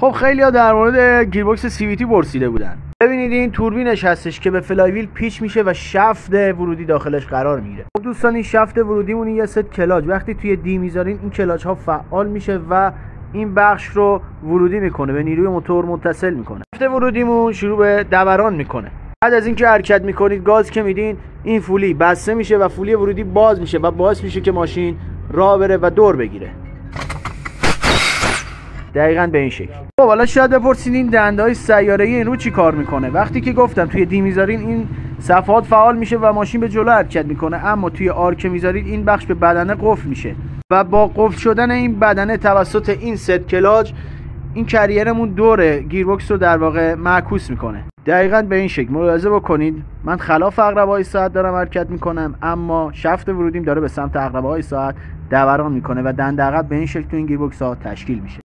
خب خیلی ها در مورد گیربکس CVT پرسیده بودن. ببینید این توربینش هستش که به flywheel پیچ میشه و شفت ورودی داخلش قرار می‌گیره. خب دوستان این شفت ورودیمون یه ست کلاچ. وقتی توی D می‌ذارین این کلاچ ها فعال میشه و این بخش رو ورودی می‌کنه به نیروی موتور متصل می‌کنه. شفت ورودیمون شروع به دوران می‌کنه. بعد از اینکه حرکت می‌کنید گاز که میدین این فولی بسته میشه و فولی ورودی باز میشه و باعث میشه که ماشین راه بره و دور بگیره. دقیقا به این شکل. خب حالا شاید بپرسید این دنده های سیاره‌ای رو چی کار می‌کنه؟ وقتی که گفتم توی D می‌ذارین این صفحات فعال میشه و ماشین به جلو حرکت می‌کنه اما توی R که می‌ذارید این بخش به بدنه قفل میشه و با قفل شدن این بدنه توسط این ست کلاچ این carrier مون دور گیربکس رو در واقع معکوس می‌کنه. دقیقا به این شکل. ملاحظه بکنید. من خلاف عقربه های ساعت دارم حرکت می‌کنم اما شفت ورودیم داره به سمت عقربه های ساعت دوران می‌کنه و دنده به این شکل تو این گیربکس ها تشکیل میشه.